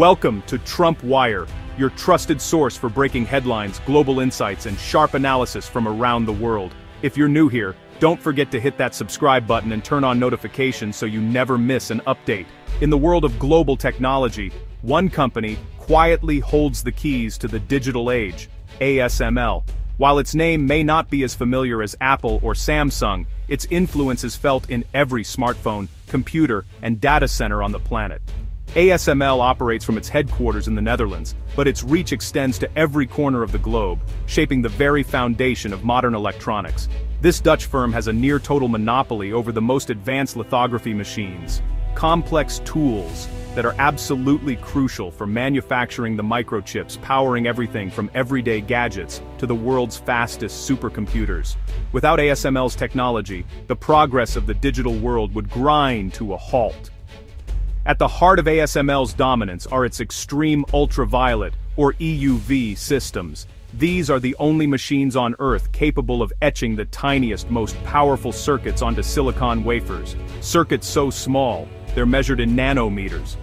Welcome to Trump Wire, your trusted source for breaking headlines, global insights, and sharp analysis from around the world. If you're new here, don't forget to hit that subscribe button and turn on notifications so you never miss an update. In the world of global technology, one company quietly holds the keys to the digital age, ASML. While its name may not be as familiar as Apple or Samsung, its influence is felt in every smartphone, computer, and data center on the planet. ASML operates from its headquarters in the Netherlands, but its reach extends to every corner of the globe, shaping the very foundation of modern electronics. This Dutch firm has a near-total monopoly over the most advanced lithography machines, complex tools that are absolutely crucial for manufacturing the microchips powering everything from everyday gadgets to the world's fastest supercomputers. Without ASML's technology, the progress of the digital world would grind to a halt. At the heart of ASML's dominance are its extreme ultraviolet, or EUV, systems. These are the only machines on Earth capable of etching the tiniest, most powerful circuits onto silicon wafers. Circuits so small, they're measured in nanometers.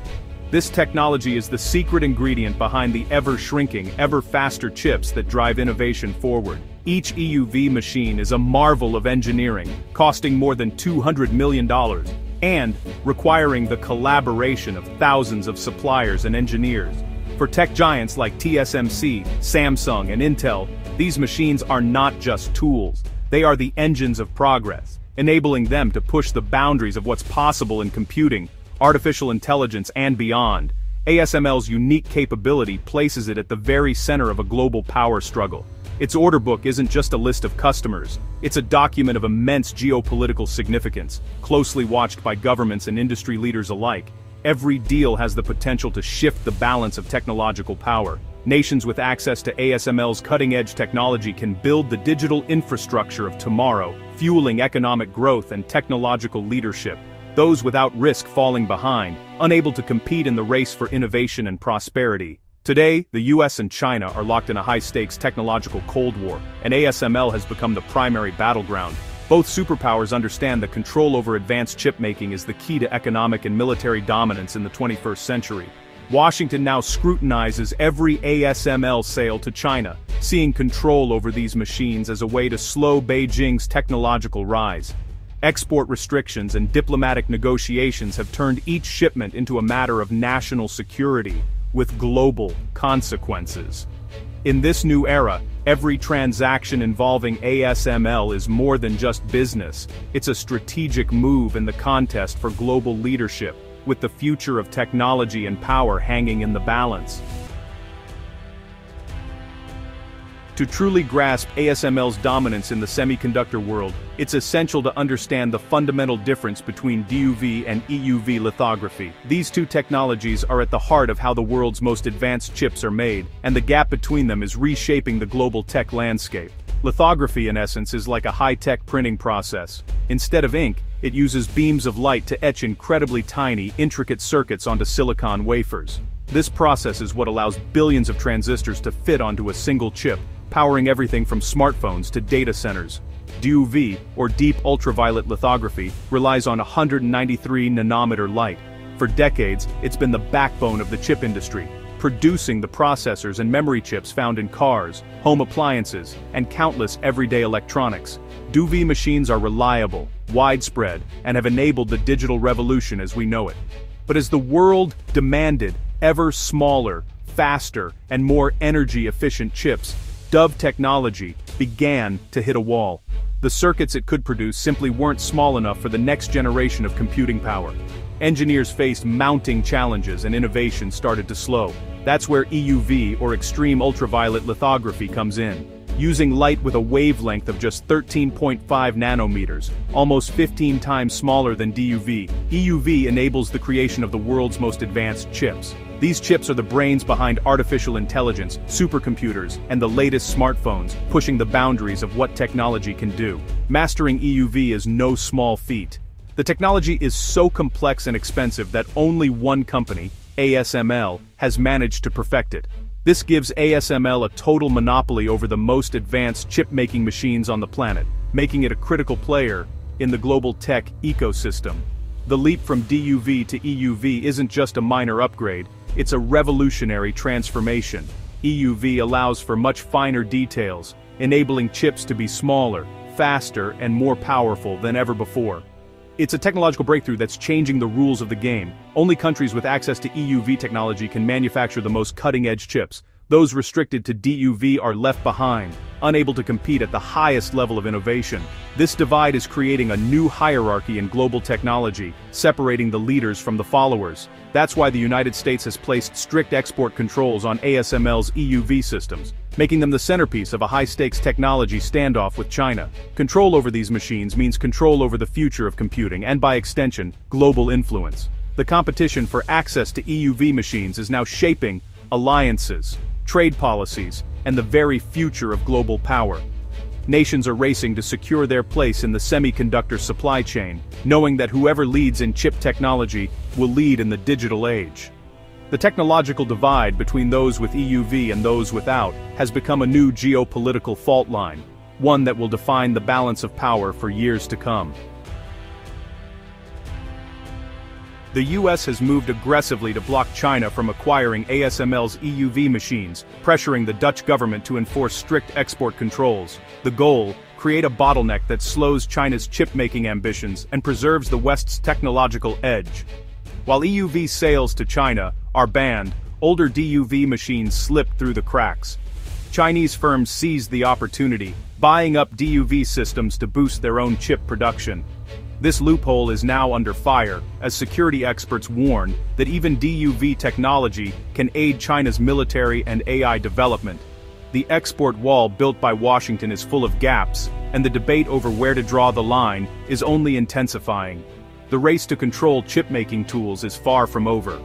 This technology is the secret ingredient behind the ever-shrinking, ever-faster chips that drive innovation forward. Each EUV machine is a marvel of engineering, costing more than $200 million, and requiring the collaboration of thousands of suppliers and engineers. For tech giants like TSMC, Samsung, and Intel, these machines are not just tools, they are the engines of progress, enabling them to push the boundaries of what's possible in computing, artificial intelligence, and beyond. ASML's unique capability places it at the very center of a global power struggle. Its order book isn't just a list of customers, it's a document of immense geopolitical significance, closely watched by governments and industry leaders alike. Every deal has the potential to shift the balance of technological power. Nations with access to ASML's cutting-edge technology can build the digital infrastructure of tomorrow, fueling economic growth and technological leadership. Those without risk falling behind, unable to compete in the race for innovation and prosperity. Today, the US and China are locked in a high-stakes technological Cold War, and ASML has become the primary battleground. Both superpowers understand that control over advanced chip-making is the key to economic and military dominance in the 21st century. Washington now scrutinizes every ASML sale to China, seeing control over these machines as a way to slow Beijing's technological rise. Export restrictions and diplomatic negotiations have turned each shipment into a matter of national security, with global consequences. In this new era, every transaction involving ASML is more than just business, it's a strategic move in the contest for global leadership, with the future of technology and power hanging in the balance. To truly grasp ASML's dominance in the semiconductor world, it's essential to understand the fundamental difference between DUV and EUV lithography. These two technologies are at the heart of how the world's most advanced chips are made, and the gap between them is reshaping the global tech landscape. Lithography in essence is like a high-tech printing process. Instead of ink, it uses beams of light to etch incredibly tiny, intricate circuits onto silicon wafers. This process is what allows billions of transistors to fit onto a single chip, powering everything from smartphones to data centers. DUV, or deep ultraviolet lithography, relies on 193 nanometer light. For decades, it's been the backbone of the chip industry, producing the processors and memory chips found in cars, home appliances, and countless everyday electronics. DUV machines are reliable, widespread, and have enabled the digital revolution as we know it. But as the world demanded ever smaller, faster, and more energy-efficient chips, DUV technology began to hit a wall. The circuits it could produce simply weren't small enough for the next generation of computing power. Engineers faced mounting challenges and innovation started to slow. That's where EUV or extreme ultraviolet lithography comes in. Using light with a wavelength of just 13.5 nanometers, almost 15 times smaller than DUV, EUV enables the creation of the world's most advanced chips. These chips are the brains behind artificial intelligence, supercomputers, and the latest smartphones, pushing the boundaries of what technology can do. Mastering EUV is no small feat. The technology is so complex and expensive that only one company, ASML, has managed to perfect it. This gives ASML a total monopoly over the most advanced chip-making machines on the planet, making it a critical player in the global tech ecosystem. The leap from DUV to EUV isn't just a minor upgrade, it's a revolutionary transformation. EUV allows for much finer details, enabling chips to be smaller, faster, and more powerful than ever before. It's a technological breakthrough that's changing the rules of the game. Only countries with access to EUV technology can manufacture the most cutting-edge chips, those restricted to DUV are left behind, unable to compete at the highest level of innovation. This divide is creating a new hierarchy in global technology, separating the leaders from the followers. That's why the United States has placed strict export controls on ASML's EUV systems, making them the centerpiece of a high-stakes technology standoff with China. Control over these machines means control over the future of computing and by extension, global influence. The competition for access to EUV machines is now shaping alliances, trade policies, and the very future of global power. Nations are racing to secure their place in the semiconductor supply chain, knowing that whoever leads in chip technology will lead in the digital age. The technological divide between those with EUV and those without has become a new geopolitical fault line, one that will define the balance of power for years to come. The US has moved aggressively to block China from acquiring ASML's EUV machines, pressuring the Dutch government to enforce strict export controls. The goal, create a bottleneck that slows China's chip-making ambitions and preserves the West's technological edge. While EUV sales to China are banned, older DUV machines slip through the cracks. Chinese firms seized the opportunity, buying up DUV systems to boost their own chip production. This loophole is now under fire, as security experts warn that even DUV technology can aid China's military and AI development. The export wall built by Washington is full of gaps, and the debate over where to draw the line is only intensifying. The race to control chip-making tools is far from over.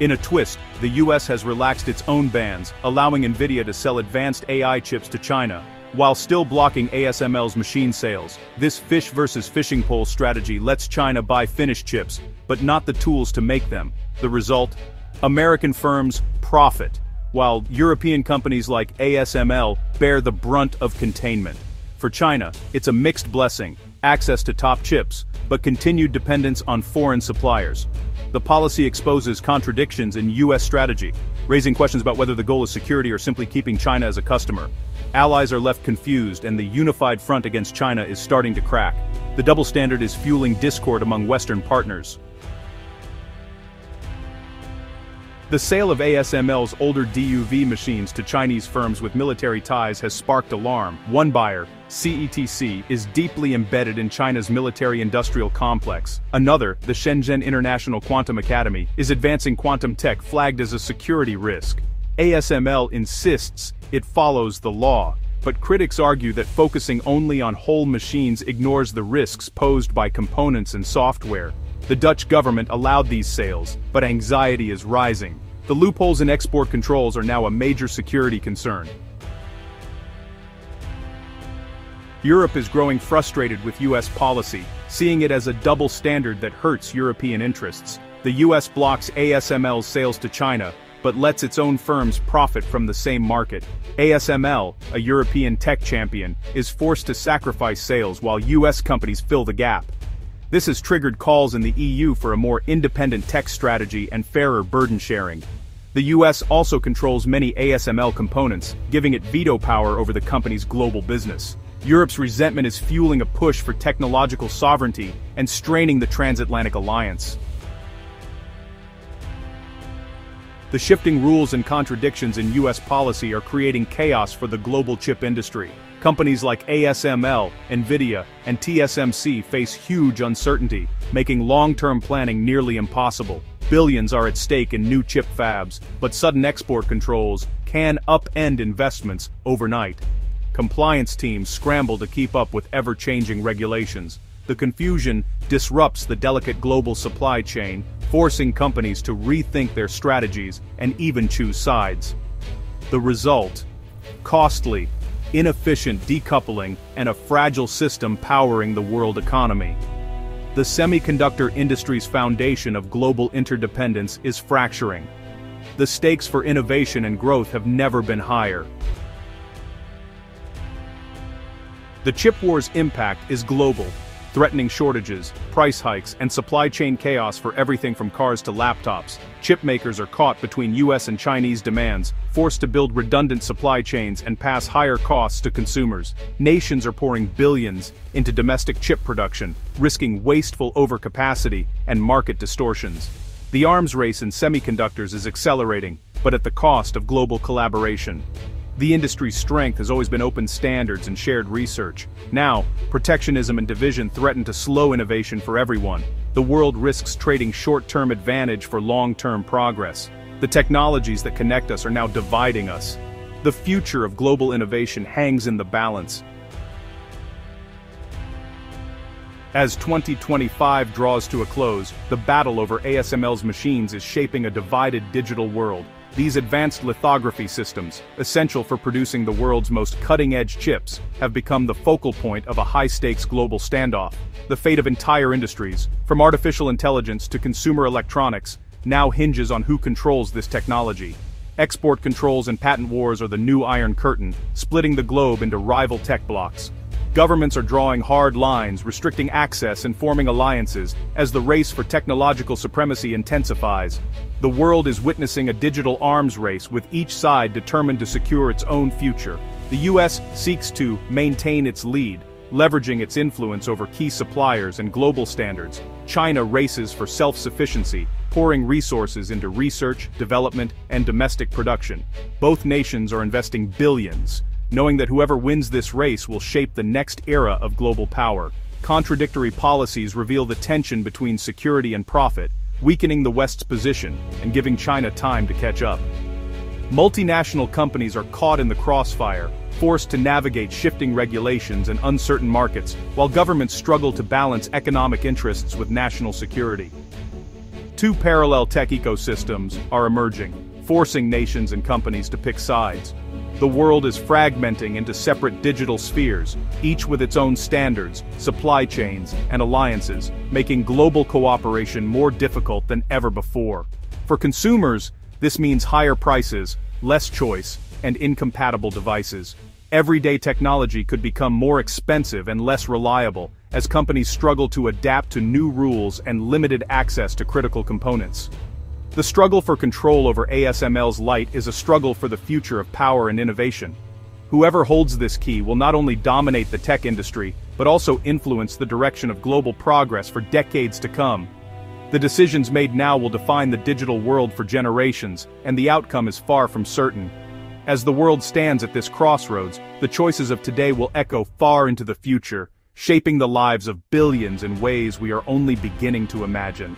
In a twist, the US has relaxed its own bans, allowing Nvidia to sell advanced AI chips to China, while still blocking ASML's machine sales, this fish versus fishing pole strategy lets China buy finished chips, but not the tools to make them. The result? American firms profit, while European companies like ASML bear the brunt of containment. For China, it's a mixed blessing, access to top chips, but continued dependence on foreign suppliers. The policy exposes contradictions in U.S. strategy, raising questions about whether the goal is security or simply keeping China as a customer. Allies are left confused and the unified front against China is starting to crack. The double standard is fueling discord among Western partners. The sale of ASML's older DUV machines to Chinese firms with military ties has sparked alarm. One buyer, CETC, is deeply embedded in China's military-industrial complex. Another, the Shenzhen International Quantum Academy, is advancing quantum tech flagged as a security risk. ASML insists it follows the law, but critics argue that focusing only on whole machines ignores the risks posed by components and software. The Dutch government allowed these sales, but anxiety is rising. The loopholes in export controls are now a major security concern. Europe is growing frustrated with US policy, seeing it as a double standard that hurts European interests. The US blocks ASML's sales to China, but lets its own firms profit from the same market. ASML, a European tech champion, is forced to sacrifice sales while US companies fill the gap. This has triggered calls in the EU for a more independent tech strategy and fairer burden sharing. The US also controls many ASML components, giving it veto power over the company's global business. Europe's resentment is fueling a push for technological sovereignty and straining the transatlantic alliance. The shifting rules and contradictions in US policy are creating chaos for the global chip industry. Companies like ASML, Nvidia, and TSMC face huge uncertainty, making long-term planning nearly impossible. Billions are at stake in new chip fabs, but sudden export controls can upend investments overnight. Compliance teams scramble to keep up with ever-changing regulations. The confusion disrupts the delicate global supply chain, forcing companies to rethink their strategies and even choose sides. The result? Costly, inefficient decoupling and a fragile system powering the world economy. The semiconductor industry's foundation of global interdependence is fracturing. The stakes for innovation and growth have never been higher. The chip war's impact is global, threatening shortages, price hikes, and supply chain chaos for everything from cars to laptops. Chip makers are caught between US and Chinese demands, forced to build redundant supply chains and pass higher costs to consumers. Nations are pouring billions into domestic chip production, risking wasteful overcapacity and market distortions. The arms race in semiconductors is accelerating, but at the cost of global collaboration. The industry's strength has always been open standards and shared research. Now, protectionism and division threaten to slow innovation for everyone. The world risks trading short-term advantage for long-term progress. The technologies that connect us are now dividing us. The future of global innovation hangs in the balance. As 2025 draws to a close, the battle over ASML's machines is shaping a divided digital world. These advanced lithography systems, essential for producing the world's most cutting-edge chips, have become the focal point of a high-stakes global standoff. The fate of entire industries, from artificial intelligence to consumer electronics, now hinges on who controls this technology. Export controls and patent wars are the new Iron Curtain, splitting the globe into rival tech blocks. Governments are drawing hard lines, restricting access and forming alliances, as the race for technological supremacy intensifies. The world is witnessing a digital arms race with each side determined to secure its own future. The US seeks to maintain its lead, leveraging its influence over key suppliers and global standards. China races for self-sufficiency, pouring resources into research, development, and domestic production. Both nations are investing billions, knowing that whoever wins this race will shape the next era of global power. Contradictory policies reveal the tension between security and profit, weakening the West's position and giving China time to catch up. Multinational companies are caught in the crossfire, forced to navigate shifting regulations and uncertain markets, while governments struggle to balance economic interests with national security. Two parallel tech ecosystems are emerging, forcing nations and companies to pick sides. The world is fragmenting into separate digital spheres, each with its own standards, supply chains, and alliances, making global cooperation more difficult than ever before. For consumers, this means higher prices, less choice, and incompatible devices. Everyday technology could become more expensive and less reliable, as companies struggle to adapt to new rules and limited access to critical components. The struggle for control over ASML's light is a struggle for the future of power and innovation. Whoever holds this key will not only dominate the tech industry, but also influence the direction of global progress for decades to come. The decisions made now will define the digital world for generations, and the outcome is far from certain. As the world stands at this crossroads, the choices of today will echo far into the future, shaping the lives of billions in ways we are only beginning to imagine.